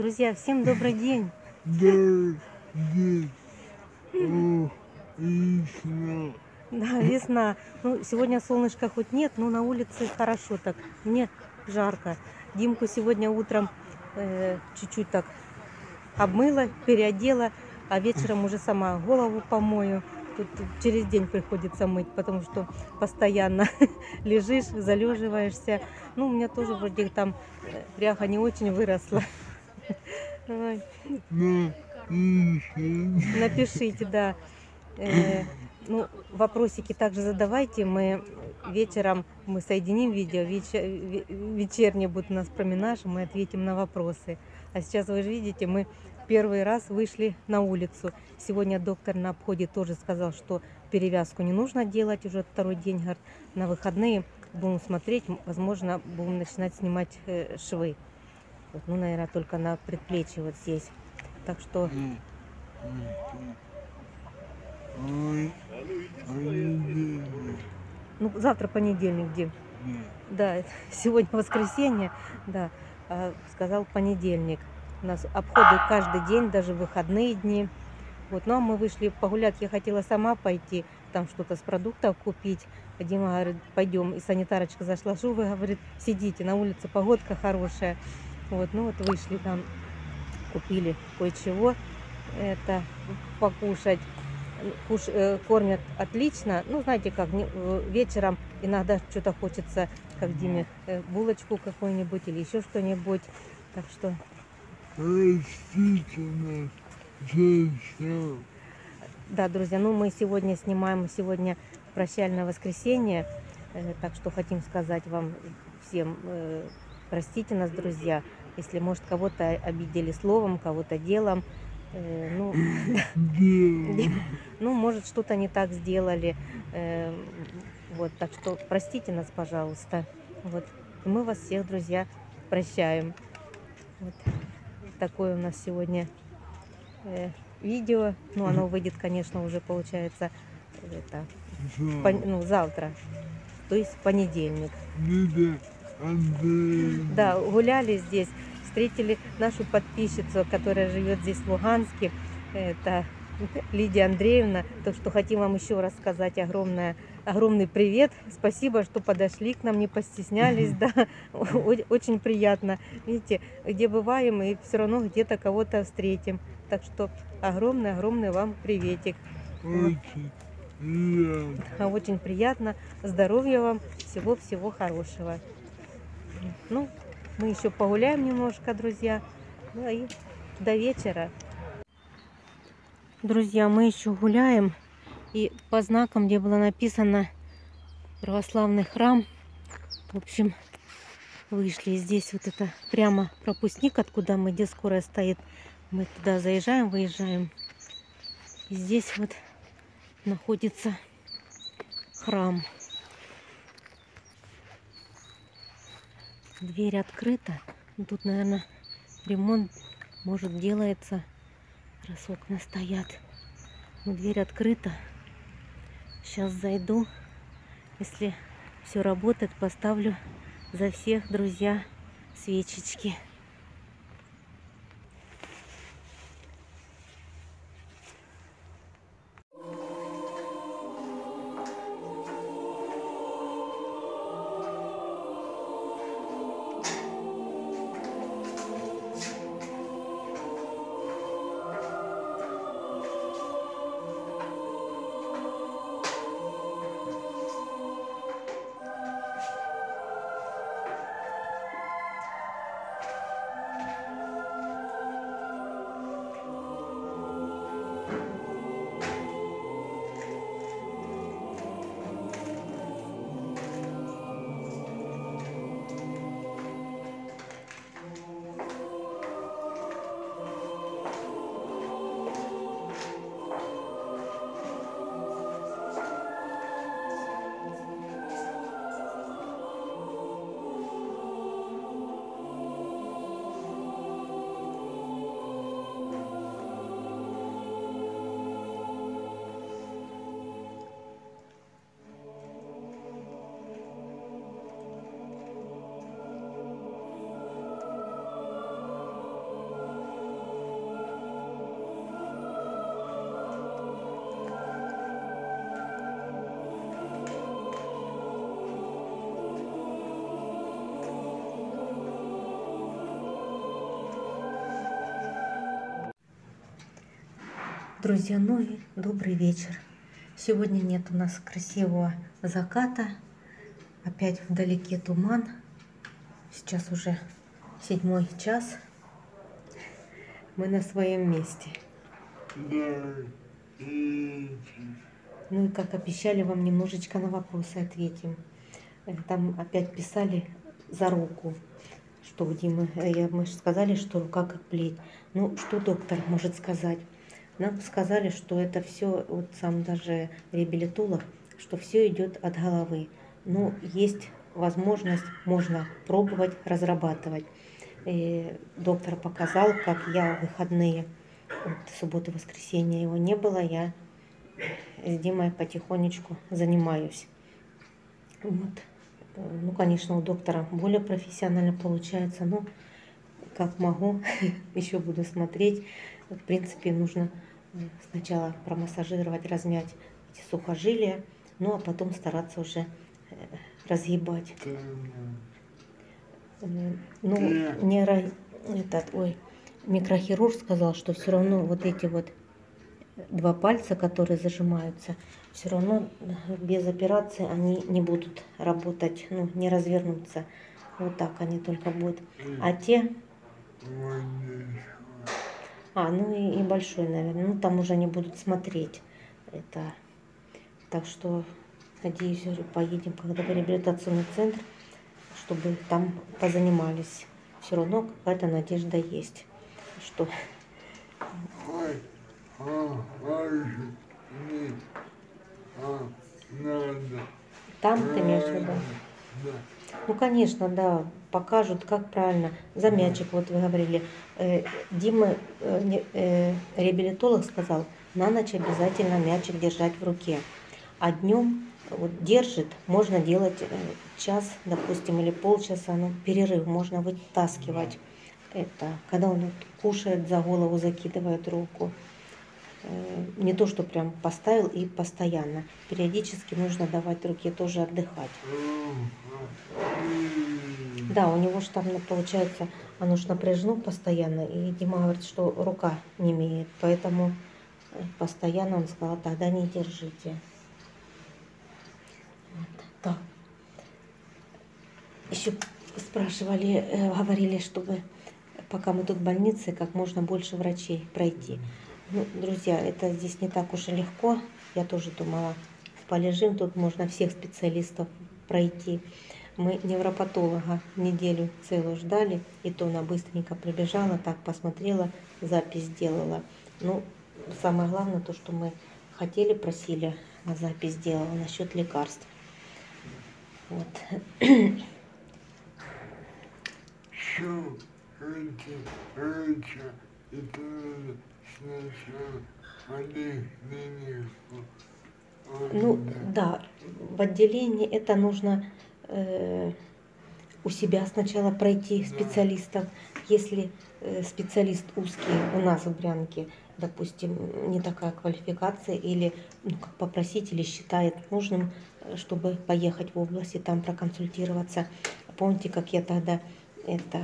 Друзья, всем добрый день. Да, дед. О, весна. Да, весна. Ну, сегодня солнышка хоть нет, но на улице хорошо так. Мне жарко. Димку сегодня утром э, чуть-чуть так обмыла, переодела, а вечером уже сама голову помою. Тут через день приходится мыть, потому что постоянно лежишь, залеживаешься. Ну, у меня тоже вроде там э, ряха не очень выросла. Напишите, да. Э, ну, вопросики также задавайте. Мы вечером мы соединим видео. Вече- ве- вечерний будет у нас променаж, мы ответим на вопросы. А сейчас вы же видите, мы первый раз вышли на улицу. Сегодня доктор на обходе тоже сказал, что перевязку не нужно делать уже второй день. Говорит, на выходные будем смотреть, возможно, будем начинать снимать э, швы. Вот, ну, наверное, только на предплечье вот здесь. Так что. Ну, завтра понедельник, Дим. Да. Сегодня воскресенье, да, а сказал понедельник. У нас обходы каждый день, даже выходные дни. Вот, ну а мы вышли погулять, я хотела сама пойти, там что-то с продуктов купить. Дима говорит, пойдем. И санитарочка зашла, что вы, говорит, сидите, на улице погодка хорошая. Вот, ну вот вышли там, купили кое-чего, это, покушать. Куш, э, кормят отлично. Ну, знаете как, не- э, вечером иногда что-то хочется, как Диме, э, булочку какую-нибудь или еще что-нибудь. Так что, Простите все. да, друзья, ну мы сегодня снимаем, сегодня прощальное воскресенье, э, так что хотим сказать вам всем, э, простите нас, друзья, если, может, кого-то обидели словом, кого-то делом, э, ну, ну, может, что-то не так сделали. э, Вот, так что простите нас, пожалуйста. Вот. И мы вас всех, друзья, прощаем. Вот такое у нас сегодня э, видео. Ну, оно выйдет, конечно, уже получается это, пон- ну, завтра, то есть в понедельник. Андреевна. Да, гуляли здесь, встретили нашу подписчицу, которая живет здесь в Луганске. Это Лидия Андреевна. Так что хотим вам еще раз сказать огромное, огромный привет. Спасибо, что подошли к нам, не постеснялись. Да, очень приятно. Видите, где бываем, и все равно где-то кого-то встретим. Так что огромный-огромный вам приветик. Очень приятно. Здоровья вам. Всего-всего хорошего. Ну, мы еще погуляем немножко, друзья. Ну и до вечера. Друзья, мы еще гуляем. И по знакам, где было написано православный храм, в общем, вышли. Здесь вот это прямо пропускник, откуда мы, где скорая стоит. Мы туда заезжаем, выезжаем. И здесь вот находится храм. Дверь открыта. Ну, Тут, наверное, ремонт, может, делается, раз окна стоят. Но дверь открыта. Сейчас зайду. Если все работает, поставлю за всех, друзья, свечечки. Друзья, ну и добрый вечер. Сегодня нет у нас красивого заката. Опять вдалеке туман. Сейчас уже седьмой час. Мы на своем месте. Ну и как обещали, вам немножечко на вопросы ответим. Э, Там опять писали за руку, что у Димы, э, мы сказали, что рука как плеть. Ну, что доктор может сказать? Нам сказали, что это все, вот сам даже реабилитолог, что все идет от головы. Ну, есть возможность, можно пробовать, разрабатывать. И доктор показал, как я выходные, вот субботы, воскресенье его не было, я с Димой потихонечку занимаюсь. Вот. Ну, конечно, у доктора более профессионально получается, но как могу, еще буду смотреть. В принципе, нужно сначала промассажировать, размять эти сухожилия, ну а потом стараться уже э, разъебать. Э, Ну, нейро... этот, ой, микрохирург сказал, что все равно вот эти вот два пальца, которые зажимаются, все равно без операции они не будут работать, ну, не развернутся. Вот так они только будут. А те, а, ну и, и большой, наверное, ну там уже они будут смотреть. Это, так что, надеюсь, уже поедем когда в реабилитационный центр, чтобы там позанимались. Все равно какая-то надежда есть, что а, а, там ты имеешь в виду. Да. Ну, конечно, да, покажут, как правильно. За мячик, вот вы говорили. Э, Дима, э, э, реабилитолог сказал, на ночь обязательно мячик держать в руке. А днем вот держит, можно делать час, допустим, или полчаса, ну, перерыв, можно вытаскивать. Это, когда он вот кушает, за голову закидывает руку. Не то, что прям поставил и постоянно. Периодически нужно давать руке тоже отдыхать. Да, у него же там ну, получается, оно ж напряжено постоянно, и Дима говорит, что рука не имеет, поэтому э, постоянно он сказал, тогда не держите. Вот, так. Еще спрашивали, э, говорили, чтобы пока мы тут в больнице, как можно больше врачей пройти. Ну, друзья, это здесь не так уж и легко. Я тоже думала, полежим, тут можно всех специалистов пройти. Мы невропатолога неделю целую ждали, и то она быстренько прибежала, так посмотрела, запись сделала. Ну, самое главное, то, что мы хотели, просили, а запись сделала насчет лекарств. Вот. Эти. Ну да, в отделении это нужно э, у себя сначала пройти специалистов. Если э, специалист узкий у нас в Брянке, допустим, не такая квалификация, или ну, как попросить, или считает нужным, э, чтобы поехать в область и там проконсультироваться. Помните, как я тогда это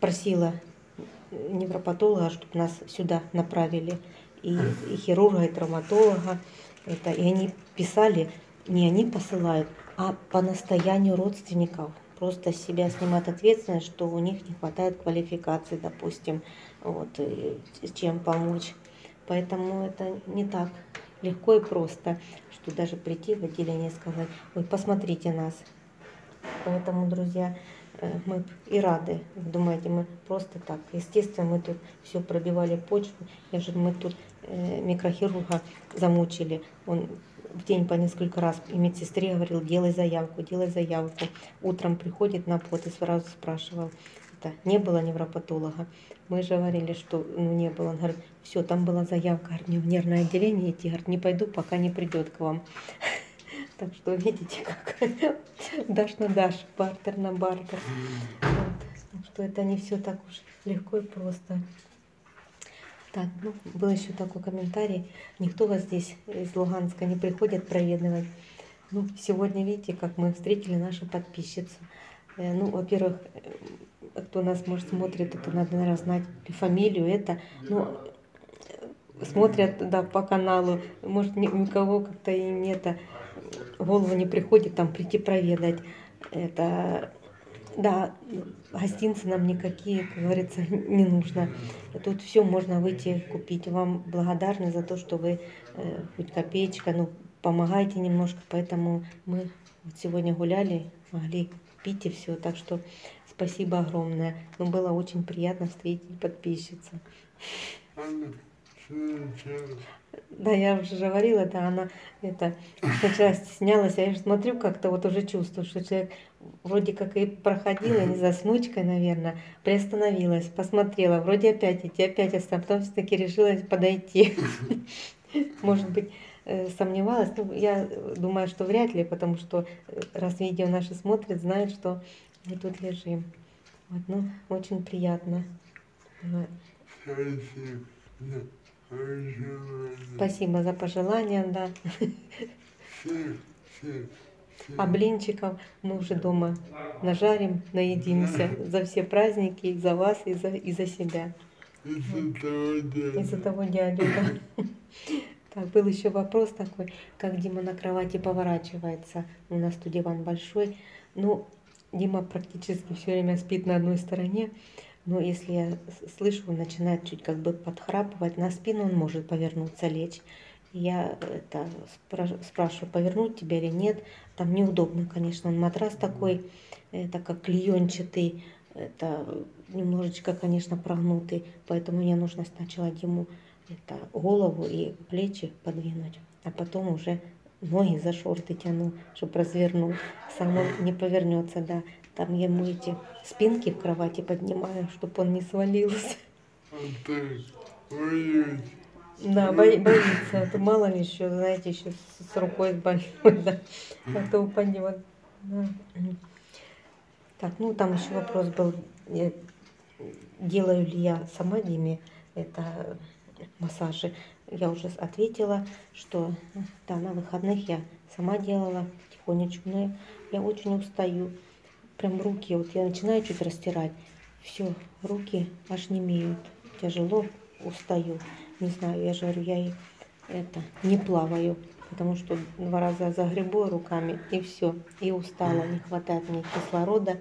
просила невропатолога, чтобы нас сюда направили, и, и хирурга, и травматолога. Это, и они писали, не они посылают, а по настоянию родственников. Просто себя снимают ответственность, что у них не хватает квалификации, допустим, вот, чем помочь. Поэтому это не так легко и просто, что даже прийти в отделение и сказать, ой, посмотрите нас. Поэтому, друзья, э, мы и рады. Вы Думаете, мы просто так. Естественно, мы тут все пробивали почву. Я же, мы тут э, микрохирурга замучили. Он в день по несколько раз и медсестре говорил, делай заявку, делай заявку. Утром приходит на плод и сразу спрашивал, это не было невропатолога. Мы же говорили, что ну, не было. Он говорит, все, там была заявка, говорит, мне в нервное отделение идти, говорит, не пойду, пока не придет к вам. Так что видите, как дашь на дашь, бартер на бартер. Вот. Так что это не все так уж легко и просто. Так, ну, был еще такой комментарий. Никто вас здесь из Луганска не приходит проведывать. Ну, сегодня видите, как мы встретили нашу подписчицу. Э, Ну, во-первых, э, кто нас, может, смотрит, это надо, наверное, знать фамилию. Это, ну, э, смотрят да, по каналу. Может, ни, никого как-то им это в голову не приходит там прийти проведать. Это да, гостинцы нам никакие, как говорится, не нужно. Тут все можно выйти купить. Вам благодарны за то, что вы э, хоть копеечка, ну, помогаете немножко. Поэтому мы вот сегодня гуляли, могли пить и все. Так что спасибо огромное. Ну, было очень приятно встретить подписчицу. Да, я уже говорила, да, она это сначала стеснялась, я же смотрю, как-то вот уже чувствую, что человек вроде как и проходила, не за снучкой, наверное, приостановилась, посмотрела, вроде опять идти, опять оставила, потом все-таки решилась подойти. Может быть, э, сомневалась, ну, я думаю, что вряд ли, потому что э, раз видео наши смотрят, знают, что мы тут лежим. Вот, ну, очень приятно. Вот. Спасибо за пожелания, да. А блинчиков мы уже дома нажарим, наедимся за все праздники, за вас, и за, и за себя. Из-за того дядю. да. Так, был еще вопрос такой, как Дима на кровати поворачивается. У нас тут диван большой. Ну, Дима практически все время спит на одной стороне. Но если я слышу, он начинает чуть как бы подхрапывать на спину, он может повернуться, лечь. Я это спрашиваю, повернуть тебя или нет. Там неудобно, конечно, он матрас такой, это как клеенчатый, это немножечко, конечно, прогнутый, поэтому мне нужно сначала ему это голову и плечи подвинуть, а потом уже ноги за шорты тяну, чтобы развернуть. Сам он не повернется, да. Там ему эти спинки в кровати поднимаю, чтобы он не свалился. А боюсь. Да, бо боится. Это мало ли еще, знаете, еще с, с рукой больной, да. А то упадет. Да. Так, ну там еще вопрос был, делаю ли я сама Диме это массажи. Я уже ответила, что да, на выходных я сама делала тихонечку, но я очень устаю прям руки, вот я начинаю чуть растирать, все, руки аж не имеют, тяжело, устаю. Не знаю, я же говорю, я и это, не плаваю, потому что два раза загребу руками и все, и устала, не хватает мне кислорода.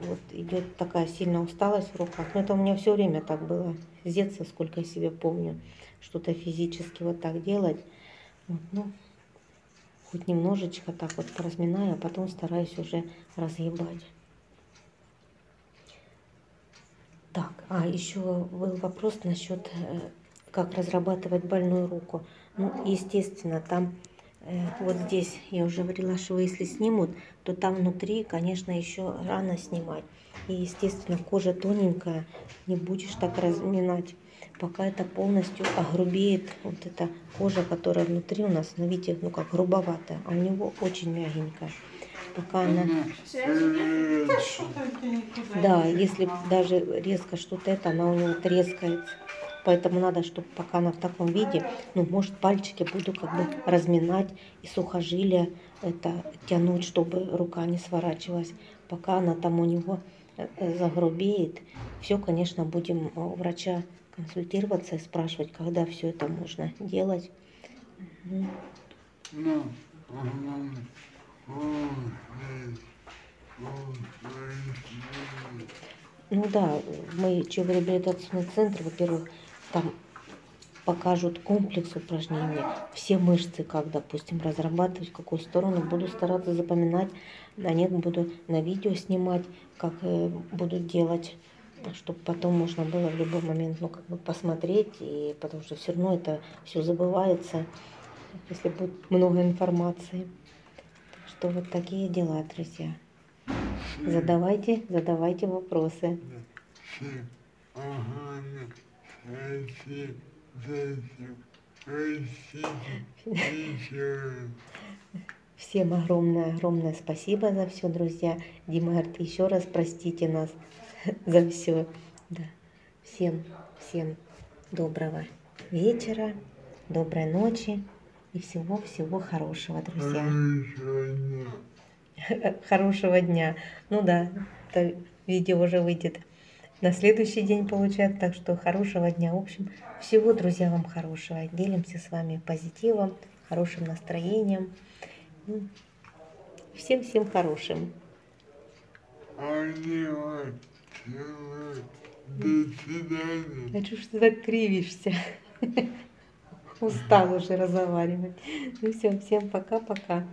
Вот идет такая сильная усталость в руках. Но это у меня все время так было, с детства, сколько я себе помню, что-то физически вот так делать. Вот, ну, хоть немножечко так вот разминаю, а потом стараюсь уже разъебать. Так, а еще был вопрос насчет, э, как разрабатывать больную руку. Ну, естественно, там э, вот здесь я уже говорила, что если снимут, то там внутри, конечно, еще рано снимать. И, естественно, кожа тоненькая, не будешь так разминать пока это полностью огрубеет вот эта кожа, которая внутри у нас, ну видите, ну как грубоватая, а у него очень мягенькая. Пока она... Да, если даже резко что-то это, она у него трескается. Поэтому надо, чтобы пока она в таком виде, ну, может, пальчики буду как бы разминать и сухожилия это тянуть, чтобы рука не сворачивалась. Пока она там у него э, загрубеет, все, конечно, будем у врача консультироваться и спрашивать, когда все это можно делать. Ну, ну да, мы реабилитационный центр, во-первых, там покажут комплекс упражнений, все мышцы, как, допустим, разрабатывать, в какую сторону. Буду стараться запоминать, да нет, буду на видео снимать, как э, будут делать чтобы потом можно было в любой момент ну, как бы посмотреть, и потому что все равно это все забывается, если будет много информации. Так что вот такие дела, друзья. Задавайте, задавайте вопросы. Всем огромное, огромное спасибо за все, друзья. Дима, еще раз простите нас. за все. Да. Всем, всем доброго вечера, доброй ночи и всего-всего хорошего, друзья. Хорошего дня. Ну да, это видео уже выйдет на следующий день получают. Так что хорошего дня. В общем, всего, друзья, вам хорошего. Делимся с вами позитивом, хорошим настроением. Всем-всем хорошим. Целовать. До свидания. А что ты так кривишься? Устал уже разговаривать. Ну все, всем пока-пока.